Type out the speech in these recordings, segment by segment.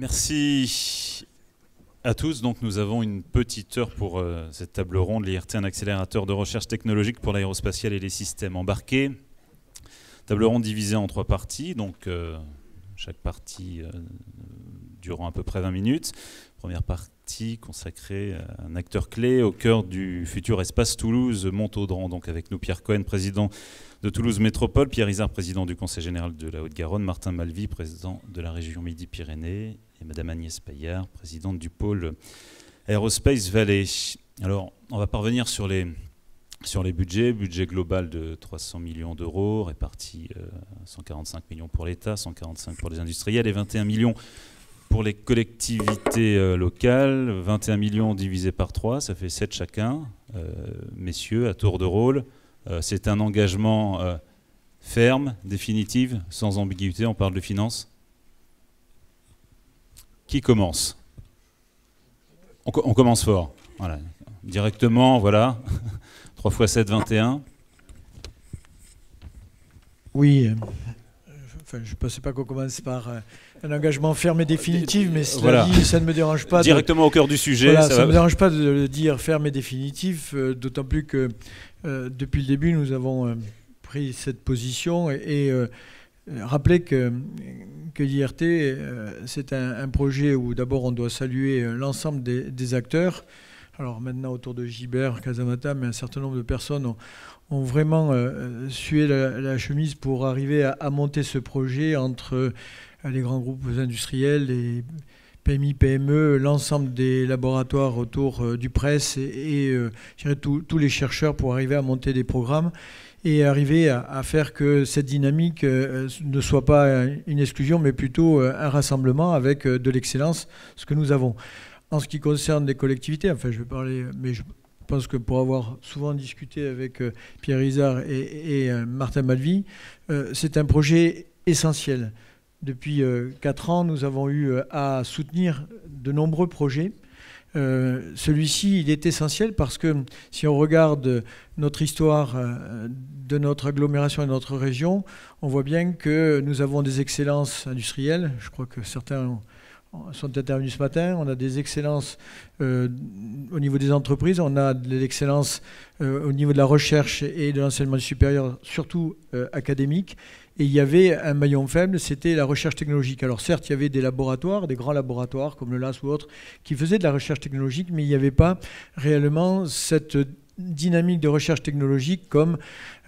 Merci à tous. Donc, nous avons une petite heure pour euh, cette table ronde. L'IRT, un accélérateur de recherche technologique pour l'aérospatiale et les systèmes embarqués. Table ronde divisée en trois parties. Donc, euh, chaque partie euh, durant à peu près 20 minutes. Première partie consacrée à un acteur clé au cœur du futur espace Toulouse-Montaudran. Donc, avec nous, Pierre Cohen, président de Toulouse Métropole, Pierre Isard, président du Conseil général de la Haute-Garonne, Martin Malvy, président de la région Midi-Pyrénées, et Madame Agnès Payard, présidente du pôle Aerospace Valley. Alors, on va parvenir sur les, sur les budgets. Budget global de 300 millions d'euros, réparti 145 euh, millions pour l'État, 145 pour les industriels et 21 millions pour les collectivités euh, locales. 21 millions divisés par 3, ça fait 7 chacun. Euh, messieurs, à tour de rôle, euh, c'est un engagement ferme, définitif, sans ambiguïté. On parle de finances. Qui commence? On, commence fort. Voilà. Directement, voilà. 3 x 7, 21. Oui. Euh, enfin, je ne pensais pas qu'on commence par un engagement ferme et définitif, mais cela dit, ça ne me dérange pas. Directement au cœur du sujet. ça ne me dérange pas de le dire ferme et définitif, d'autant plus que euh, depuis le début, nous avons euh, pris cette position et, euh, rappelé que, que l'IRT, c'est un, projet où d'abord on doit saluer l'ensemble des, acteurs. Alors maintenant, autour de Gibert, Casamata, mais un certain nombre de personnes ont, vraiment sué la, chemise pour arriver à, monter ce projet entre les grands groupes industriels, les PMI, PME, l'ensemble des laboratoires autour euh, du presse et, tous les chercheurs pour arriver à monter des programmes et arriver à, faire que cette dynamique euh, ne soit pas une exclusion, mais plutôt euh, un rassemblement avec de l'excellence, ce que nous avons. En ce qui concerne les collectivités, enfin je vais parler, mais je pense que pour avoir souvent discuté avec Pierre Isard et, et Martin Malvy, c'est un projet essentiel. Depuis euh, quatre ans, nous avons eu euh, à soutenir de nombreux projets. Euh, celui-ci, il est essentiel parce que si on regarde notre histoire de notre agglomération et de notre région, on voit bien que nous avons des excellences industrielles. Je crois que certains sont intervenus ce matin. On a des excellences au niveau des entreprises, on a de l'excellence au niveau de la recherche et de l'enseignement supérieur, surtout académique. Et il y avait un maillon faible, c'était la recherche technologique. Alors certes, il y avait des laboratoires, des grands laboratoires comme le LAS ou autres, qui faisaient de la recherche technologique, mais il n'y avait pas réellement cette dynamique de recherche technologique comme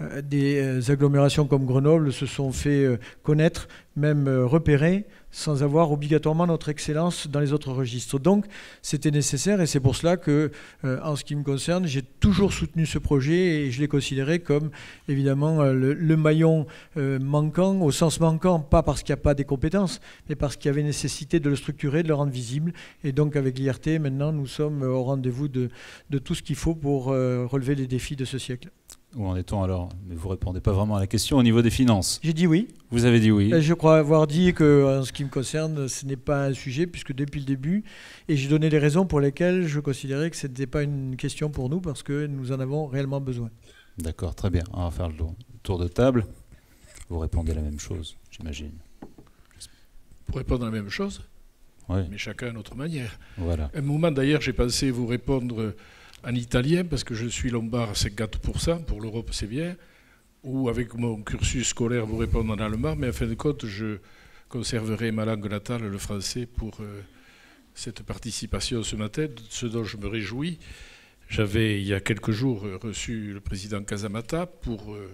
euh, des euh, agglomérations comme Grenoble se sont fait euh, connaître, même repérer sans avoir obligatoirement notre excellence dans les autres registres. Donc c'était nécessaire et c'est pour cela que, euh, en ce qui me concerne, j'ai toujours soutenu ce projet et je l'ai considéré comme évidemment euh, le, maillon euh, manquant, au sens manquant, pas parce qu'il n'y a pas des compétences, mais parce qu'il y avait nécessité de le structurer, de le rendre visible. Et donc avec l'IRT, maintenant, nous sommes au rendez-vous de, de tout ce qu'il faut pour relever les défis de ce siècle. Où en est-on alors? Mais vous répondez pas vraiment à la question au niveau des finances. J'ai dit oui. Vous avez dit oui. Je crois avoir dit que, en ce qui me concerne, ce n'est pas un sujet, puisque depuis le début, et j'ai donné les raisons pour lesquelles je considérais que ce n'était pas une question pour nous, parce que nous en avons réellement besoin. D'accord, très bien. On va faire le tour de table. Vous répondez la même chose, j'imagine. Pour répondre à la même chose Oui. Mais chacun à notre manière. Voilà. Un moment d'ailleurs, j'ai pensé vous répondre en italien, parce que je suis lombard à 54%, pour l'Europe c'est bien, ou avec mon cursus scolaire vous répondre en allemand, mais en fin de compte, je conserverai ma langue natale, le français, pour euh, cette participation ce matin, ce dont je me réjouis. J'avais, il y a quelques jours, reçu le président Casamata pour euh,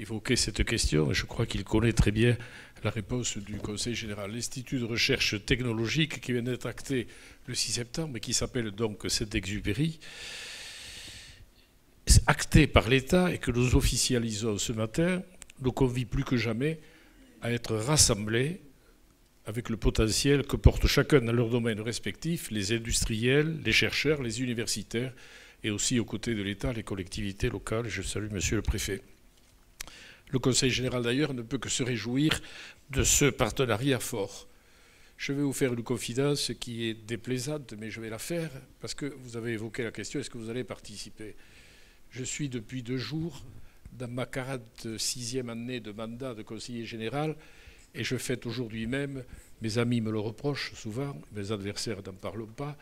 évoquer cette question, et je crois qu'il connaît très bien la réponse du Conseil général. L'Institut de recherche technologique qui vient d'être acté le 6 septembre, et qui s'appelle donc exupérie, acté par l'État et que nous officialisons ce matin, nous convie plus que jamais à être rassemblés avec le potentiel que portent chacun dans leur domaine respectif, les industriels, les chercheurs, les universitaires, et aussi aux côtés de l'État, les collectivités locales. Je salue Monsieur le Préfet. Le Conseil général d'ailleurs ne peut que se réjouir de ce partenariat fort. Je vais vous faire une confidence qui est déplaisante, mais je vais la faire parce que vous avez évoqué la question est-ce que vous allez participer? Je suis depuis deux jours dans ma 46e année de mandat de conseiller général et je fête aujourd'hui même mes amis me le reprochent souvent, mes adversaires n'en parlent pas,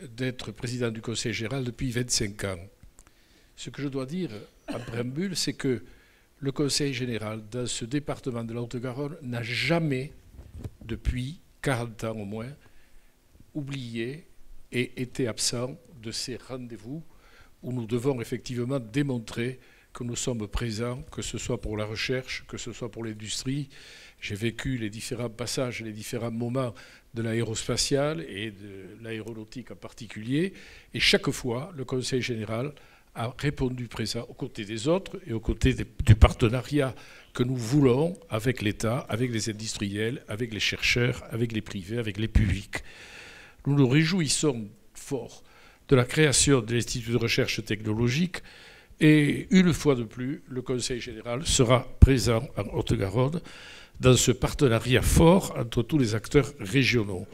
d'être président du Conseil général depuis 25 ans. Ce que je dois dire en préambule, c'est que le Conseil général, dans ce département de la Haute-Garonne, n'a jamais, depuis 40 ans au moins, oublié et été absent de ces rendez-vous où nous devons effectivement démontrer que nous sommes présents, que ce soit pour la recherche, que ce soit pour l'industrie. J'ai vécu les différents passages, les différents moments de l'aérospatiale et de l'aéronautique en particulier. Et chaque fois, le Conseil général a répondu présent aux côtés des autres et aux côtés du partenariat que nous voulons avec l'État, avec les industriels, avec les chercheurs, avec les privés, avec les publics. Nous nous réjouissons fort de la création de l'Institut de recherche technologique et une fois de plus, le Conseil général sera présent en Haute-Garonne dans ce partenariat fort entre tous les acteurs régionaux.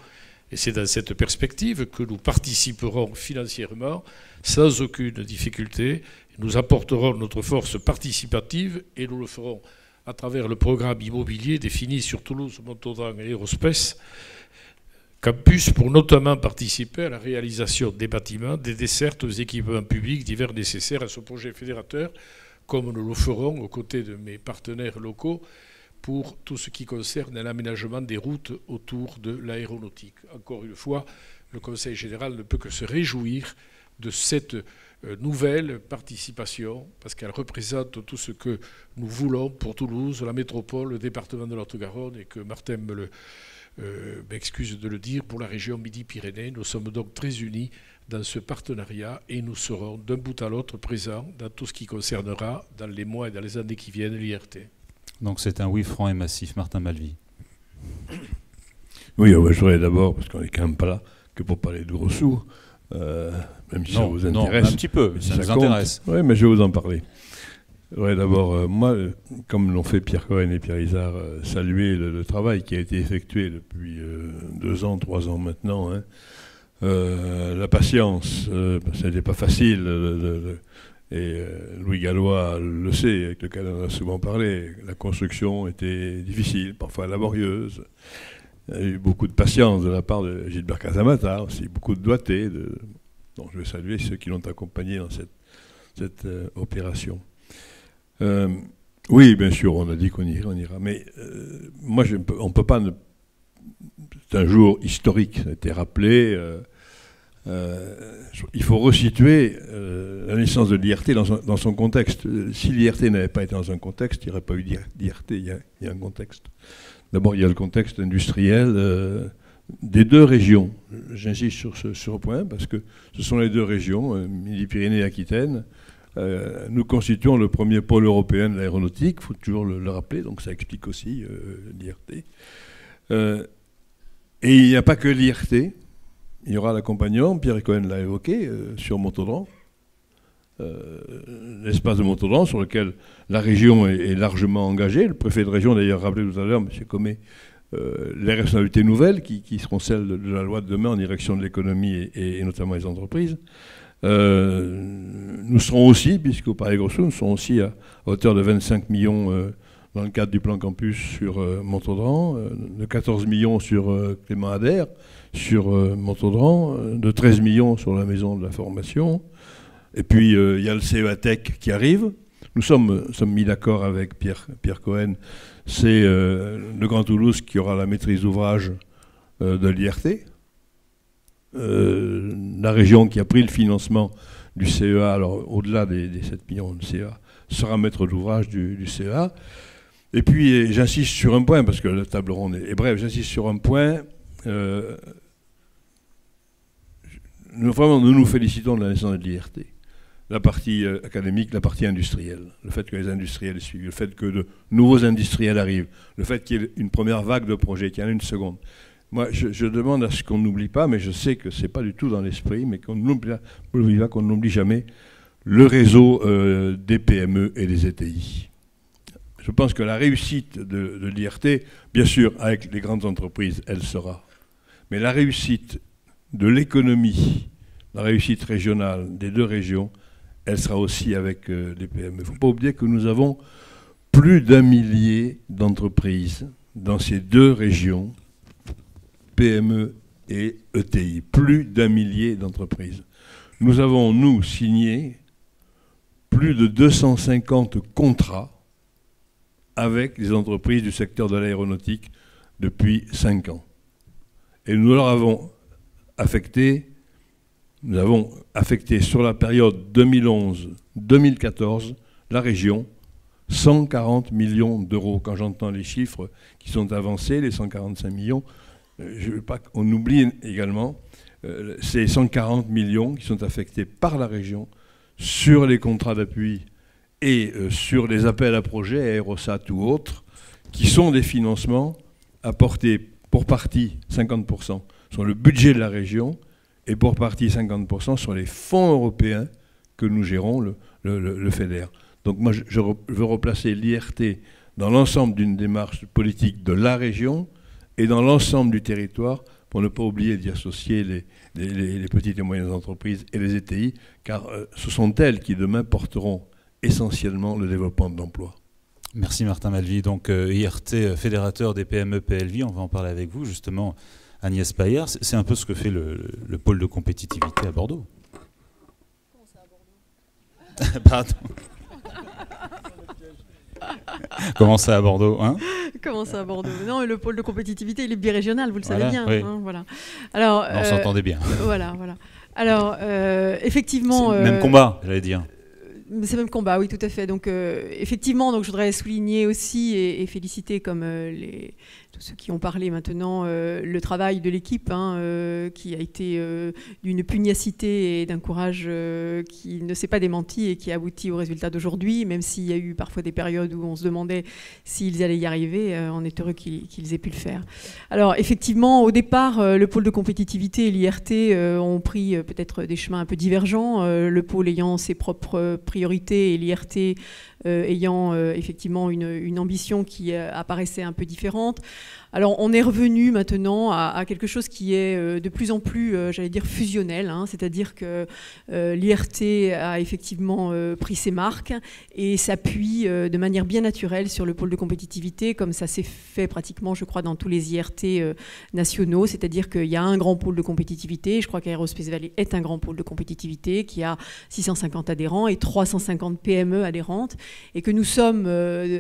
Et c'est dans cette perspective que nous participerons financièrement sans aucune difficulté. Nous apporterons notre force participative et nous le ferons à travers le programme immobilier défini sur Toulouse, Montaudan et Aerospace Campus pour notamment participer à la réalisation des bâtiments, des dessertes aux équipements publics divers nécessaires à ce projet fédérateur, comme nous le ferons aux côtés de mes partenaires locaux pour tout ce qui concerne l'aménagement des routes autour de l'aéronautique. Encore une fois, le Conseil général ne peut que se réjouir de cette euh, nouvelle participation, parce qu'elle représente tout ce que nous voulons pour Toulouse, la métropole, le département de l'Haute garonne et que Martin euh, m'excuse de le dire, pour la région Midi-Pyrénées. Nous sommes donc très unis dans ce partenariat et nous serons d'un bout à l'autre présents dans tout ce qui concernera, dans les mois et dans les années qui viennent, l'IRT. Donc c'est un oui franc et massif. Martin Malvy. Oui, je voudrais d'abord, parce qu'on n'est quand même pas là que pour parler de gros sous, euh, même si ça vous intéresse. un petit peu, ça, ça nous intéresse. Oui, mais je vais vous en parler. Ouais, d'abord, euh, moi, comme l'ont fait Pierre Cohen et Pierre Isard, euh, saluer le, travail qui a été effectué depuis euh, deux ans, trois ans maintenant. Hein. la patience, ce n'était pas facile. Et Louis Gallois le sait, avec lequel on a souvent parlé. La construction était difficile, parfois laborieuse. Il y a eu beaucoup de patience de la part de Gilbert Casamata, aussi beaucoup de doigté. Je vais saluer ceux qui l'ont accompagné dans cette, cette opération. Euh, oui, bien sûr, on a dit qu'on ira, on ira. Mais euh, moi, on ne peut pas. C'est un jour historique, ça a été rappelé. Euh, il faut resituer la naissance de l'IRT dans, son contexte. Si l'IRT n'avait pas été dans un contexte, il n'y aurait pas eu d'IRT. Il, y, a un contexte. D'abord, il y a le contexte industriel des deux régions. J'insiste sur ce, point parce que ce sont les deux régions, Midi-Pyrénées et Aquitaine, euh, nous constituons le premier pôle européen de l'aéronautique, il faut toujours le, rappeler, donc ça explique aussi euh, l'IRT. Euh, et il n'y a pas que l'IRT, il y aura l'accompagnement, Pierre Cohen l'a évoqué, sur Montaudan, l'espace de Montaudan sur lequel la région est, largement engagée. Le préfet de région d'ailleurs rappelé tout à l'heure, M. Comé, les responsabilités nouvelles qui, seront celles de, la loi de demain en direction de l'économie et, notamment les entreprises. Euh, nous serons aussi, puisqu'au Palais Grosso, nous serons aussi à, hauteur de 25 millions euh, dans le cadre du plan campus sur euh, Montaudran, de 14 millions sur Clément Adair, sur Montaudran, de 13 millions sur la maison de la formation. Et puis il y a le CEATEC qui arrive. Nous sommes, sommes mis d'accord avec Pierre, Pierre Cohen. C'est le Grand Toulouse qui aura la maîtrise d'ouvrage de l'IRT, euh, la région qui a pris le financement du CEA, alors au-delà des, 7 millions de CEA, sera maître d'ouvrage du, CEA. Et puis j'insiste sur un point, parce que la table ronde est, bref, j'insiste sur un point. Euh, nous, vraiment, nous nous félicitons de la naissance de l'IRT. La partie euh, académique, la partie industrielle. Le fait que les industriels suivent, le fait que de nouveaux industriels arrivent, le fait qu'il y ait une première vague de projets, qu'il y en ait une seconde. Moi, je, demande à ce qu'on n'oublie pas, mais je sais que ce n'est pas du tout dans l'esprit, mais qu'on n'oublie pas, qu'on n'oublie jamais le réseau euh, des PME et des ETI. Je pense que la réussite de l'IRT, bien sûr, avec les grandes entreprises, elle sera. Mais la réussite de l'économie, la réussite régionale des deux régions, elle sera aussi avec euh, les PME. Il ne faut pas oublier que nous avons plus d'un millier d'entreprises dans ces deux régions PME et ETI, plus d'un millier d'entreprises. Nous avons, nous, signé plus de 250 contrats avec les entreprises du secteur de l'aéronautique depuis 5 ans. Et nous leur avons affecté, nous avons affecté sur la période 2011-2014 la région 140 millions d'euros. Quand j'entends les chiffres qui sont avancés, les 145 millions, euh, je veux pas qu'on oublie également euh, ces 140 millions qui sont affectés par la région sur les contrats d'appui et euh, sur les appels à projets, Aérosat ou autres, qui sont des financements apportés pour partie 50% sur le budget de la région et pour partie 50% sur les fonds européens que nous gérons, le, FEDER. Donc moi, je, veux replacer l'IRT dans l'ensemble d'une démarche politique de la région et dans l'ensemble du territoire pour ne pas oublier d'y associer les, les, petites et moyennes entreprises et les ETI, car euh, ce sont elles qui demain porteront essentiellement le développement de l'emploi. Merci Martin Malvy. Donc euh, IRT, euh, fédérateur des PME PLV, on va en parler avec vous justement. Agnès Payer, c'est un peu ce que fait le, pôle de compétitivité à Bordeaux. Comment ça à Bordeaux Pardon. Comment ça à Bordeaux hein? Comment ça à Bordeaux? Non, le pôle de compétitivité, il est birégional, vous le savez bien. Hein, voilà. Alors, on s'entendait bien. Voilà, voilà. Alors, euh, effectivement. Même combat, j'allais dire. C'est même combat, oui, tout à fait. Donc, effectivement, donc, je voudrais souligner aussi et, féliciter comme les, tous ceux qui ont parlé maintenant, euh, le travail de l'équipe hein, euh, qui a été euh, d'une pugnacité et d'un courage qui ne s'est pas démenti et qui a abouti au résultat d'aujourd'hui, même s'il y a eu parfois des périodes où on se demandait s'ils allaient y arriver, on est heureux qu'ils aient pu le faire. Alors effectivement, au départ, le pôle de compétitivité et l'IRT ont pris peut-être des chemins un peu divergents, le pôle ayant ses propres priorités et l'IRT ayant effectivement une, ambition qui apparaissait un peu différente. Alors on est revenu maintenant à, quelque chose qui est euh, de plus en plus, euh, j'allais dire, fusionnel, hein. c'est-à-dire que euh, l'IRT a effectivement pris ses marques et s'appuie de manière bien naturelle sur le pôle de compétitivité, comme ça s'est fait pratiquement, je crois, dans tous les IRT nationaux, c'est-à-dire qu'il y a un grand pôle de compétitivité, je crois qu'Aerospace Valley est un grand pôle de compétitivité qui a 650 adhérents et 350 PME adhérentes, et que nous sommes,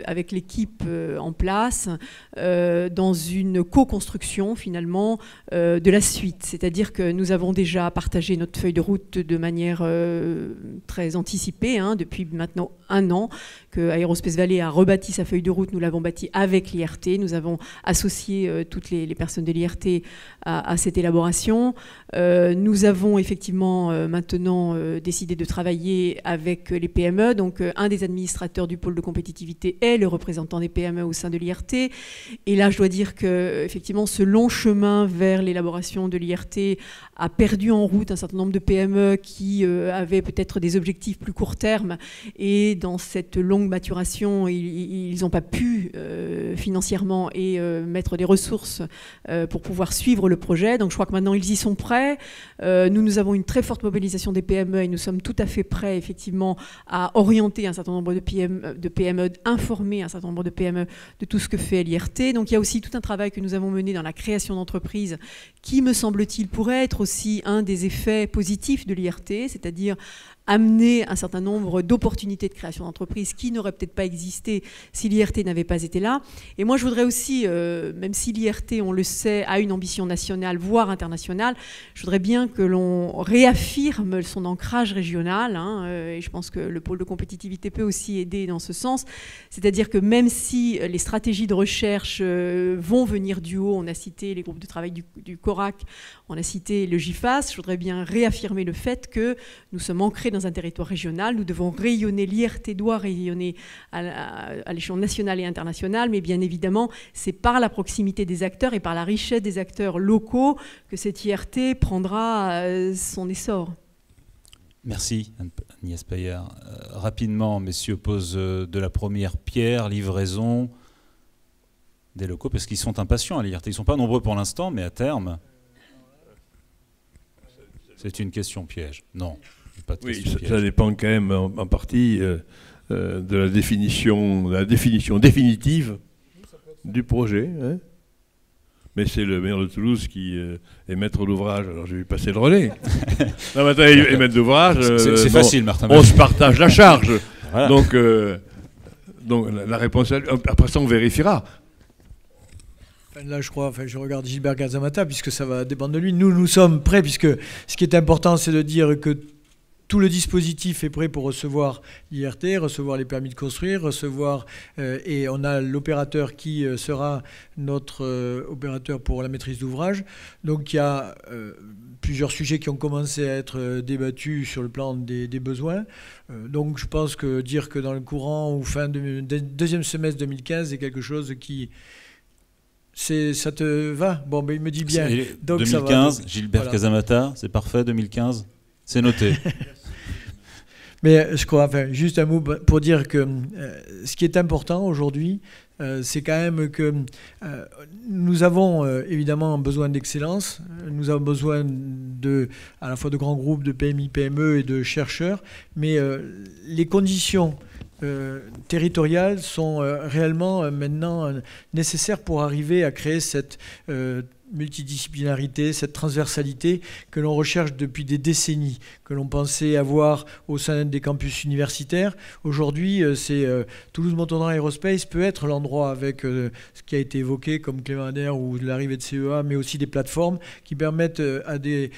avec l'équipe en place, dans une co-construction finalement euh, de la suite. C'est-à-dire que nous avons déjà partagé notre feuille de route de manière euh, très anticipée hein, depuis maintenant un an que Aerospace Valley a rebâti sa feuille de route. Nous l'avons bâti avec l'IRT. Nous avons associé euh, toutes les, personnes de l'IRT à, cette élaboration. nous avons effectivement maintenant décidé de travailler avec les PME. Donc un des administrateurs du pôle de compétitivité est le représentant des PME au sein de l'IRT. Et là, je dois dire que effectivement ce long chemin vers l'élaboration de l'IRT a perdu en route un certain nombre de PME qui euh, avaient peut-être des objectifs plus court terme et dans cette longue maturation, ils n'ont pas pu euh, financièrement et euh, mettre des ressources pour pouvoir suivre le projet. Donc je crois que maintenant ils y sont prêts. nous, nous avons une très forte mobilisation des PME et nous sommes tout à fait prêts effectivement à orienter un certain nombre de PME, de PME informer un certain nombre de PME de tout ce que fait l'IRT. Donc il y a aussi tout un travail que nous avons mené dans la création d'entreprises qui, me semble-t-il, pourrait être aussi un des effets positifs de l'IRT, c'est-à-dire amener un certain nombre d'opportunités de création d'entreprises qui n'auraient peut-être pas existé si l'IRT n'avait pas été là. Et moi, je voudrais aussi, euh, même si l'IRT, on le sait, a une ambition nationale, voire internationale, je voudrais bien que l'on réaffirme son ancrage régional. Hein, euh, et je pense que le pôle de compétitivité peut aussi aider dans ce sens. C'est-à-dire que même si les stratégies de recherche euh, vont venir du haut, on a cité les groupes de travail du, du CORAC, on a cité le GIFAS, je voudrais bien réaffirmer le fait que nous sommes ancrés dans un territoire régional. Nous devons rayonner, l'IRT doit rayonner à, l'échelon national et international, mais bien évidemment, c'est par la proximité des acteurs et par la richesse des acteurs locaux que cette IRT prendra euh, son essor. Merci Agnès Payer. Euh, rapidement, messieurs posent euh, de la première pierre, livraison des locaux, parce qu'ils sont impatients à l'IRT. Ils ne sont pas nombreux pour l'instant, mais à terme... C'est une question piège. Non oui, ça, dépend quand même en, partie euh, euh, de la définition, la définition définitive du projet. Hein. mais c'est le maire de Toulouse qui euh, est maître d'ouvrage. Alors je vais lui passer le relais. non, mais attends, il est maître d'ouvrage. C'est euh, bon, facile, Martin. On se partage la charge. Voilà. Donc, euh, donc la, la réponse, après ça, on vérifiera. Là, je crois, enfin, je regarde Gilbert Gazamata, puisque ça va dépendre de lui. Nous, nous sommes prêts, puisque ce qui est important, c'est de dire que tout le dispositif est prêt pour recevoir l'IRT, recevoir les permis de construire, recevoir, euh, et on a l'opérateur qui euh, sera notre euh, opérateur pour la maîtrise d'ouvrage. Donc il y a euh, plusieurs sujets qui ont commencé à être débattus sur le plan des, des besoins. Donc je pense que dire que dans le courant ou fin de, de- deuxième semestre 2015 est quelque chose qui ça te va? Bon, ben il me dit bien. Donc, ça va. 2015, Gilbert Voilà. Casamata, c'est parfait, 2015, c'est noté. Mais je crois, enfin, juste un mot pour dire que euh, ce qui est important aujourd'hui, euh, c'est quand même que euh, nous avons évidemment besoin d'excellence, nous avons besoin de, à la fois de grands groupes, de PMI, PME et de chercheurs, mais les conditions territoriales sont réellement maintenant nécessaires pour arriver à créer cette multidisciplinarité, cette transversalité que l'on recherche depuis des décennies, que l'on pensait avoir au sein des campus universitaires. Aujourd'hui, euh, c'est euh, Toulouse-Montauban Aerospace peut être l'endroit avec euh, ce qui a été évoqué comme Clément Ader ou l'arrivée de CEA, mais aussi des plateformes qui permettent à des,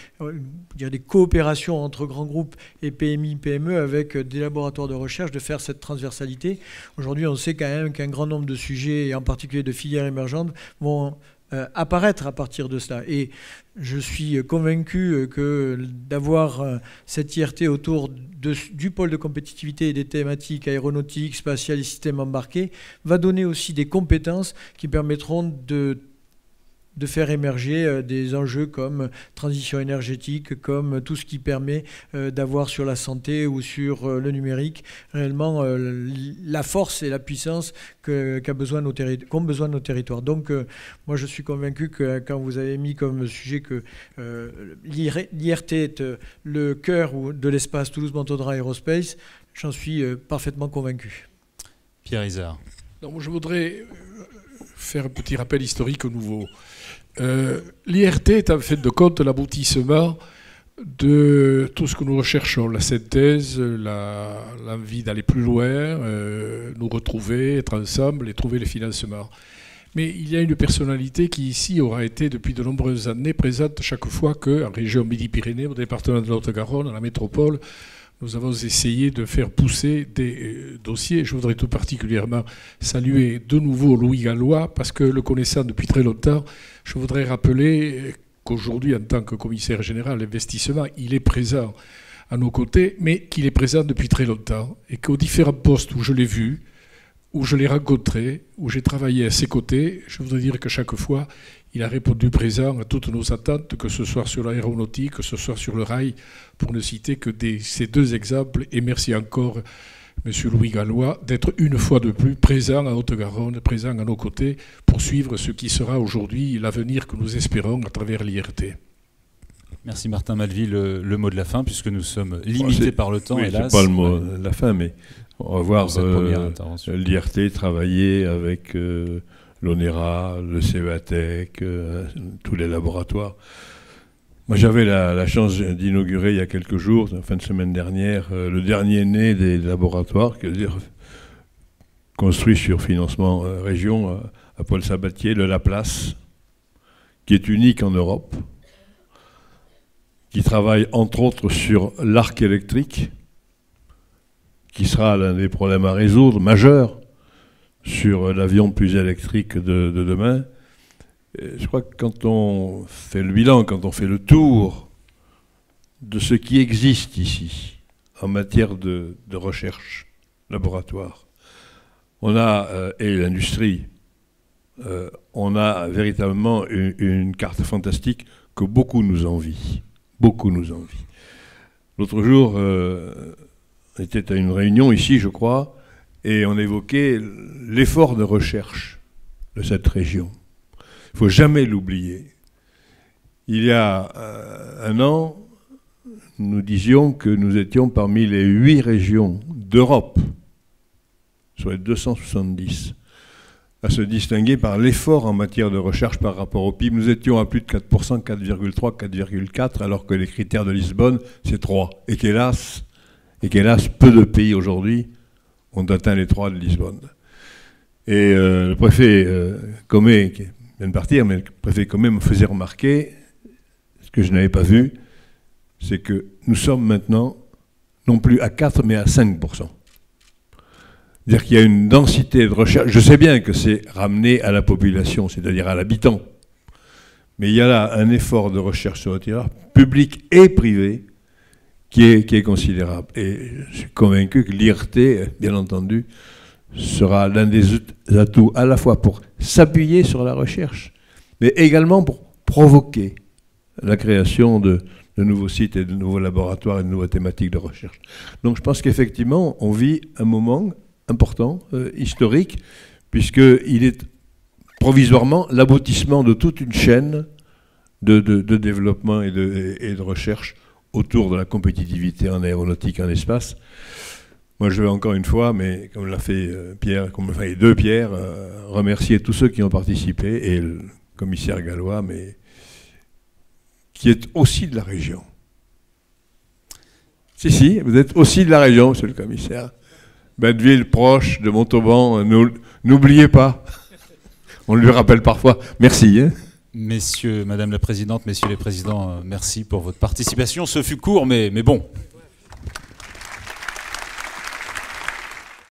des coopérations entre grands groupes et PMI, PME avec des laboratoires de recherche de faire cette transversalité. Aujourd'hui, on sait quand même qu'un grand nombre de sujets, et en particulier de filières émergentes, vont apparaître à partir de cela. Et je suis euh, convaincu euh, que d'avoir euh, cette IRT autour du pôle de compétitivité et des thématiques aéronautiques, spatiales et systèmes embarqués va donner aussi des compétences qui permettront de de faire émerger euh, des enjeux comme transition énergétique, comme tout ce qui permet euh, d'avoir sur la santé ou sur euh, le numérique réellement euh, la force et la puissance que- qu'a besoin nos terri- qu'ont besoin nos territoires. Donc euh, moi je suis convaincu que quand vous avez mis comme sujet que euh, l'IR- l'IRT est euh, le cœur ou- de l'espace Toulouse-Montauban Aerospace, j'en suis euh, parfaitement convaincu. Pierre Isard. Non, je voudrais euh, faire un petit rappel historique au nouveau. Euh, L'IRT est en fait de compte l'aboutissement de tout ce que nous recherchons, la synthèse, l'envie d'aller plus loin, euh, nous retrouver, être ensemble et trouver les financements. Mais il y a une personnalité qui ici aura été depuis de nombreuses années présente chaque fois que, en région Midi-Pyrénées, au département de la Haute-Garonne, à la métropole, nous avons essayé de faire pousser des euh, dossiers. Je voudrais tout particulièrement saluer de nouveau Louis Gallois, parce que le connaissant depuis très longtemps, je voudrais rappeler euh, qu'aujourd'hui, en tant que commissaire général à l'investissement, il est présent à nos côtés, mais qu'il est présent depuis très longtemps, et qu'aux différents postes où je l'ai vu, où je l'ai rencontré, où j'ai travaillé à ses côtés, je voudrais dire que chaque fois, il a répondu présent à toutes nos attentes, que ce soit sur l'aéronautique, que ce soit sur le rail, pour ne citer que des- ces deux exemples. Et merci encore, Monsieur Louis Gallois, d'être une fois de plus présent à Haute-Garonne, présent à nos côtés, pour suivre ce qui sera aujourd'hui l'avenir que nous espérons à travers l'IRT. Merci Martin Malville, le, le mot de la fin, puisque nous sommes limités c'est- par le temps, Oui, hélas. pas le mot de la fin, mais on va voir Pour cette première euh, intervention. l'IRT travailler avec euh, l'ONERA, le CEATEC, euh, tous les laboratoires. Moi, j'avais la, chance d'inaugurer il y a quelques jours, la fin de semaine dernière, euh, le dernier né des laboratoires, dire construit sur financement euh, région à Paul Sabatier, le Laplace, qui est unique en Europe, qui travaille entre autres sur l'arc électrique, qui sera l'un des problèmes à résoudre majeurs sur l'avion plus électrique de, de demain. Je crois que quand on fait le bilan, quand on fait le tour de ce qui existe ici en matière de, recherche laboratoire, on a, euh, et l'industrie, euh, on a véritablement une, une carte fantastique que beaucoup nous envient. Beaucoup nous envient. L'autre jour, euh, on était à une réunion ici, je crois, et on évoquait l'effort de recherche de cette région. Il ne faut jamais l'oublier. Il y a euh, un an, nous disions que nous étions parmi les huit régions d'Europe, les 270, à se distinguer par l'effort en matière de recherche par rapport au PIB. Nous étions à plus de 4%, 4,3, 4,4, alors que les critères de Lisbonne, c'est 3. Et qu'hélas, et qu'hélas, peu de pays aujourd'hui ont atteint les 3 de Lisbonne. Et euh, le préfet euh, Comé, qui vient de partir, mais le préfet Comé me faisait remarquer, ce que je n'avais pas vu, c'est que nous sommes maintenant non plus à 4, mais à 5%. C'est-à-dire qu'il y a une densité de recherche. Je sais bien que c'est ramené à la population, c'est-à-dire à, l'habitant. Mais il y a là un effort de recherche sur le territoire, public et privé, qui est, considérable. Et je suis convaincu que l'IRT, bien entendu, sera l'un des atouts à la fois pour s'appuyer sur la recherche, mais également pour provoquer la création de, nouveaux sites et de nouveaux laboratoires et de nouvelles thématiques de recherche. Donc je pense qu'effectivement, on vit un moment important, euh, historique, puisqu'il est provisoirement l'aboutissement de toute une chaîne de, développement et de, recherche autour de la compétitivité en aéronautique, en espace. Moi, je veux encore une fois, mais comme l'a fait euh, Pierre, comme l'a fait deux Pierre, euh, remercier tous ceux qui ont participé et le commissaire gallois, mais qui est aussi de la région. Si, si, vous êtes aussi de la région, monsieur le commissaire. Benneville, proche de Montauban, n'oubliez pas. On lui rappelle parfois. Merci. Hein. Messieurs, Madame la Présidente, Messieurs les Présidents, euh, merci pour votre participation. Ce fut court, mais, mais bon.